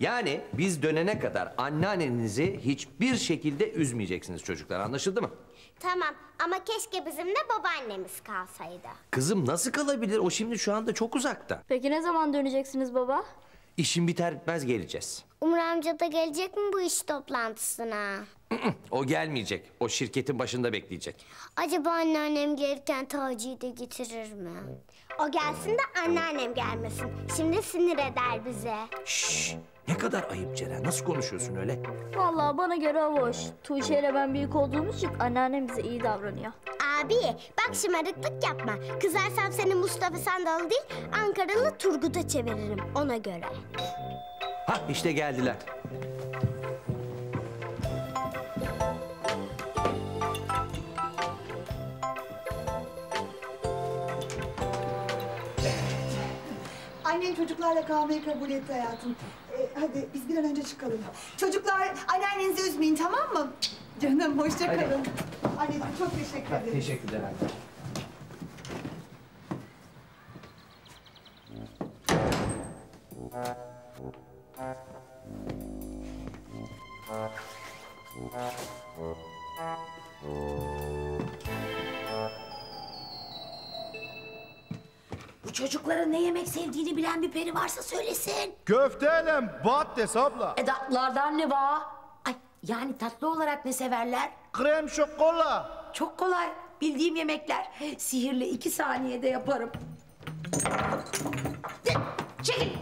Yani biz dönene kadar anneannenizi hiçbir şekilde üzmeyeceksiniz çocuklar anlaşıldı mı? Tamam ama keşke bizim de babaannemiz kalsaydı. Kızım nasıl kalabilir? O şimdi şu anda çok uzakta. Peki ne zaman döneceksiniz baba? İşin biter bitmez geleceğiz. Umur amca da gelecek mi bu iş toplantısına? O gelmeyecek. O şirketin başında bekleyecek. Acaba anneannem gelirken Taci'yi de getirir mi? O gelsin de anneannem gelmesin. Şimdi sinir eder bize. Şşş! Ne kadar ayıp Ceren. Nasıl konuşuyorsun öyle? Vallahi bana göre hoş. Tuğçe ile ben büyük olduğumuz için anneannem bize iyi davranıyor. Abi bak şımarıklık yapma. Kızarsam seni Mustafa Sandal değil Ankaralı Turgut'a çeviririm ona göre. Hah işte geldiler. Annen çocuklarla kalmayı kabul etti hayatım. Hadi biz bir an önce çıkalım. Çocuklar anneannenizi üzmeyin tamam mı? Canım hoşça kalın. Anneciğim çok teşekkür ederim. Teşekkürler anne. Bu çocukların ne yemek sevdiğini bilen bir peri varsa söylesin. Köfteyle patates abla. E tatlılardan ne var? Ay yani tatlı olarak ne severler? Krem şokola. Çok kolay. Bildiğim yemekler. Sihirle iki saniyede yaparım. Çekil.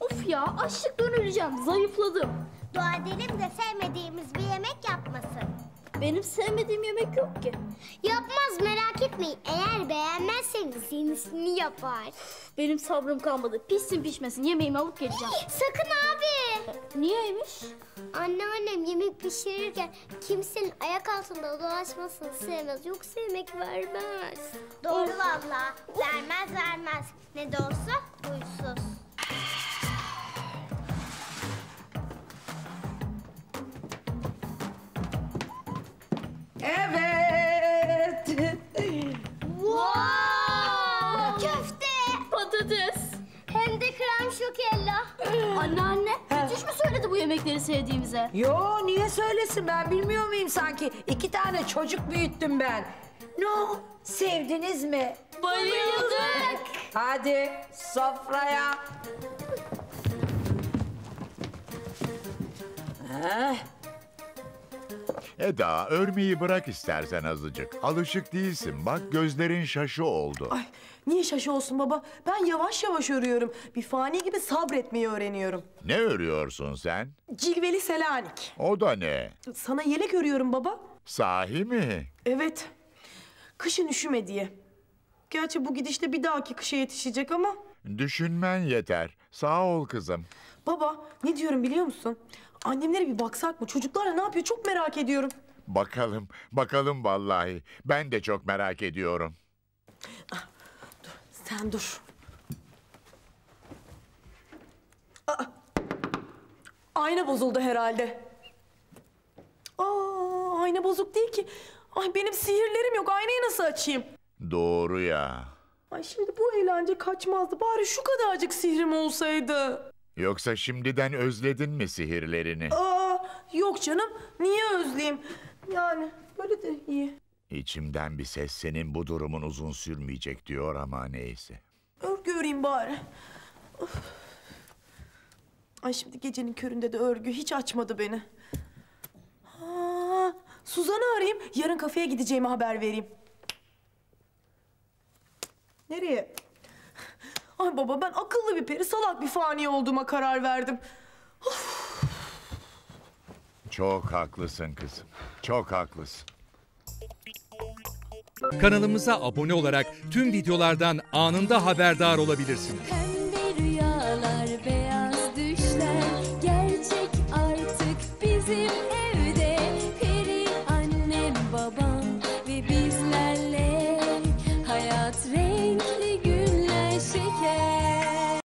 Of ya açlıktan öleceğim. Zayıfladım. Dua edelim de sevmediğimiz bir yemek yapmasın. Benim sevmediğim yemek yok ki. Yapmaz merak etmeyin. Eğer beğenmezseniz yenisini yapar. Benim sabrım kalmadı. Pişsin pişmesin yemeğimi alıp geleceğim. Sakın abi. Niyeymiş? Anneannem yemek pişirirken kimsenin ayak altında dolaşmasını sevmez. Yoksa yemek vermez. Doğru valla. Vermez vermez. Ne de olsa huysuz. Evet. Wow! Köfte. Patates. Hem de krem şokella. Anneanne, Betüş mü söyledi bu yemekleri sevdiğimize? Yo niye söylesin ben bilmiyor muyum sanki? İki tane çocuk büyüttüm ben. No sevdiniz mi? Bayıldık. Hadi sofraya. Heh, Eda örmeyi bırak istersen azıcık. Alışık değilsin. Bak gözlerin şaşı oldu. Ay niye şaşı olsun baba? Ben yavaş yavaş örüyorum. Bir fani gibi sabretmeyi öğreniyorum. Ne örüyorsun sen? Cilveli Selanik. O da ne? Sana yelek örüyorum baba. Sahi mi? Evet. Kışın üşüme diye. Gerçi bu gidişte bir dahaki kışa yetişecek ama... Düşünmen yeter. Sağ ol kızım. Baba ne diyorum biliyor musun? Annemlere bir baksak mı? Çocuklarla ne yapıyor çok merak ediyorum. Bakalım, bakalım vallahi. Ben de çok merak ediyorum. Sen dur. Aa, ayna bozuldu herhalde. Aa, ayna bozuk değil ki. Ay benim sihirlerim yok. Aynayı nasıl açayım? Doğru ya. Ay şimdi bu eğlence kaçmazdı. Bari şu kadarcık sihrim olsaydı. Yoksa şimdiden özledin mi sihirlerini? Aa, yok canım. Niye özleyeyim? Yani böyle de iyi. İçimden bir ses senin bu durumun uzun sürmeyecek diyor ama neyse. Örgü öreyim bari. Of. Ay şimdi gecenin köründe de örgü hiç açmadı beni. Ha, Suzan'ı arayayım. Yarın kafeye gideceğimi haber vereyim. Nereye? Ay baba ben akıllı bir peri salak bir fani olduğuma karar verdim. Çok haklısın kızım. Çok haklısın. Kanalımıza abone olarak tüm videolardan anında haberdar olabilirsiniz.